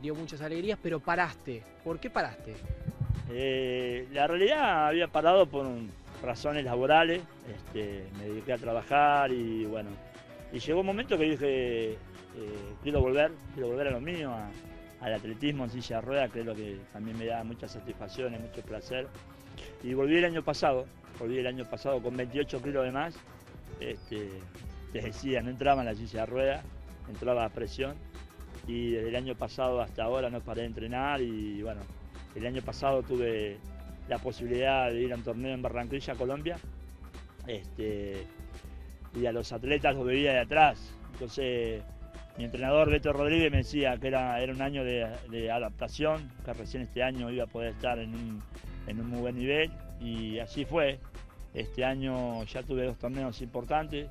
dio muchas alegrías, pero paraste. ¿Por qué paraste? Eh, la realidad había parado por razones laborales, este, me dediqué a trabajar y bueno, y llegó un momento que dije, eh, quiero volver, quiero volver a lo mío, al atletismo en silla de ruedas, lo que también me da muchas satisfacciones, mucho placer. Y volví el año pasado, volví el año pasado con 28 kilos de más, este, decía, no entraba en la silla de ruedas, entraba a presión y desde el año pasado hasta ahora no paré de entrenar y bueno, el año pasado tuve la posibilidad de ir a un torneo en Barranquilla, Colombia, este, y a los atletas los veía de atrás. Entonces mi entrenador Beto Rodríguez me decía que era, era un año de, adaptación, que recién este año iba a poder estar en un, en un muy buen nivel y así fue. Este año ya tuve dos torneos importantes,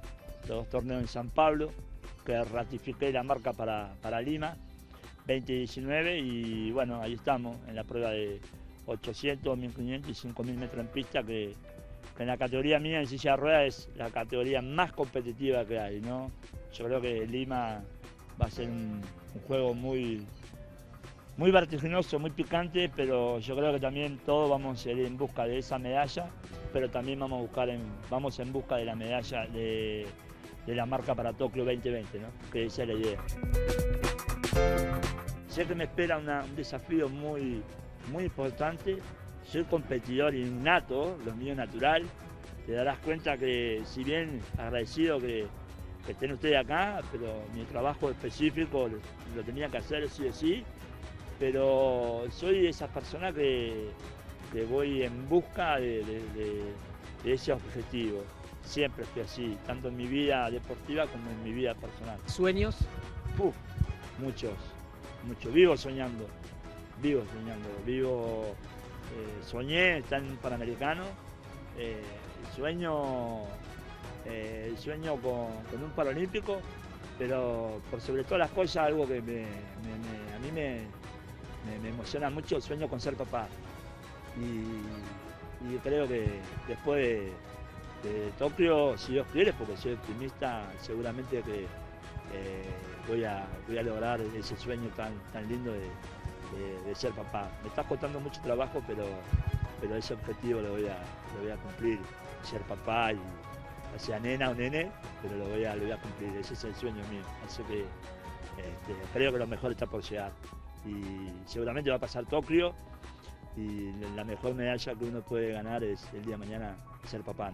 los dos torneos en San Pablo, que ratifiqué la marca para, para Lima 2019 y bueno, ahí estamos en la prueba de 800, 1500 y 5000 metros en pista que, en la categoría mía en silla de ruedas es la categoría más competitiva que hay, ¿no? Yo creo que Lima va a ser un, juego muy, muy vertiginoso, muy picante, pero yo creo que también todos vamos a ir en busca de esa medalla, pero también vamos a buscar en, vamos en busca de la medalla de de la marca para Tokio 2020, ¿no? que esa es la idea. Sé que me espera un desafío muy, muy importante. Soy competidor innato, lo mío natural. Te darás cuenta que, si bien agradecido que, estén ustedes acá, pero mi trabajo específico lo, tenía que hacer sí o sí. Pero soy de esas personas que, voy en busca de ese objetivo siempre fui así, tanto en mi vida deportiva como en mi vida personal. ¿Sueños? Uf, muchos, muchos. Vivo soñando, vivo soñando, vivo, eh, soñé estar en Panamericano, eh, sueño, eh, sueño con, un Paralímpico, pero por sobre todas las cosas algo que a mí me, emociona mucho, sueño con ser papá. y creo que después de de Tokio, si Dios quiere, porque soy optimista, seguramente que eh, voy, a, voy a lograr ese sueño tan, tan lindo de, ser papá. Me está costando mucho trabajo, pero, pero ese objetivo lo voy, a, lo voy a cumplir, ser papá y sea nena o nene, pero lo voy a, lo voy a cumplir, ese es el sueño mío. Así que este, creo que lo mejor está por llegar. Y seguramente va a pasar Tokio y la mejor medalla que uno puede ganar es el día de mañana ser papá.